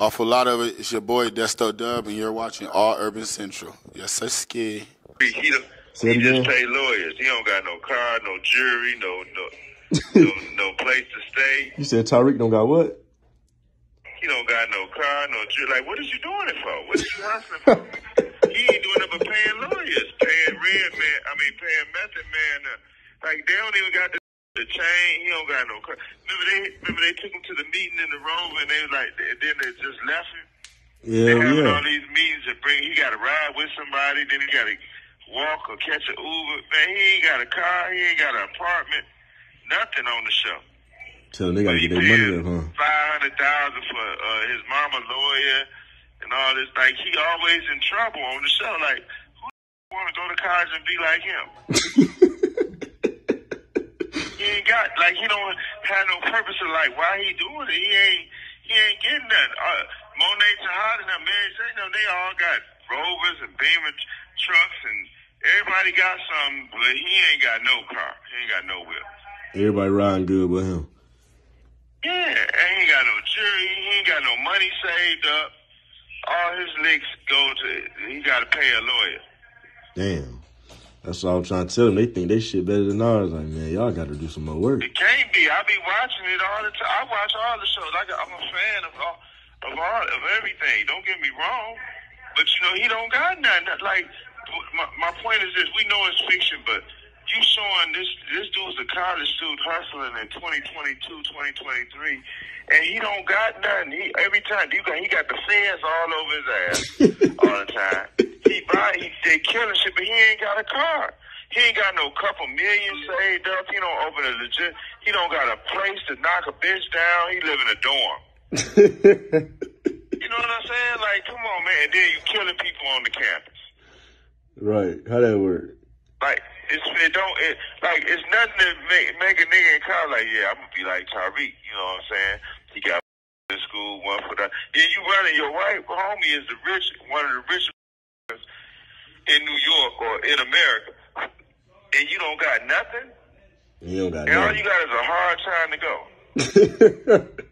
Off a lot of it, it's your boy Desto Dub, and you're watching All Urban Central. Yes, sir, ski. He, he, don't- Say he just again. pay lawyers. He don't got no car, no jury, no no no, no place to stay. You said Tariq don't got what? He don't got no car, no jury. Like, what is you doing it for? What is you hustling for? he ain't doing it but paying lawyers, paying Redman. I mean, paying method man. Uh, like they don't even got the, the chain. He don't got no car. Remember they remember they took him to the meeting in the Rover, and they like, and then they just left him. Yeah, They having yeah. all these meetings to bring. He got to ride with somebody. Then he got to walk or catch an Uber. Man, he ain't got a car. He ain't got an apartment. Nothing on the show. Tell them they gotta get their money up, huh? Five hundred thousand for uh, his mama lawyer and all this. Like he always in trouble on the show. Like who want to go to college and be like him? have no purpose of like why he doing it. He ain't he ain't getting nothing. Uh, Monet Tejada and Mary J, them, they all got Rovers and Beamer tr- trucks and everybody got something, but he ain't got no car. He ain't got no wheel. Everybody riding good with him. Yeah, and he ain't got no jury. He ain't got no money saved up. All his licks go to. He got to pay a lawyer. Damn. That's all I'm trying to tell them. They think they shit better than ours. Like, man, y'all got to do some more work. It can't be. I be watching it all the time. I watch all the shows. I got, I'm a fan of all of all of everything. Don't get me wrong, but you know he don't got nothing. Like my, my point is this: we know it's fiction, but you showing this this dude's a college student hustling in 2022, 2023, and he don't got nothing. He every time you got he got the fans all over his ass all the time. He buy he they killing shit, but he ain't got a car. He ain't got no couple million saved up. He don't open a legit. He don't got a place to knock a bitch down. He live in a dorm. You know what I'm saying? Like, come on, man. And then you killing people on the campus. right. How that work? Like, it's it don't it like it's nothing to make make a nigga in college like, yeah, I'm gonna be like Tariq. You know what I'm saying? He got in school, one for that. Yeah, you running your wife, homie is the rich, one of the richest in New York or in America, and you don't got nothing. You don't got And all you got is a hard time to go.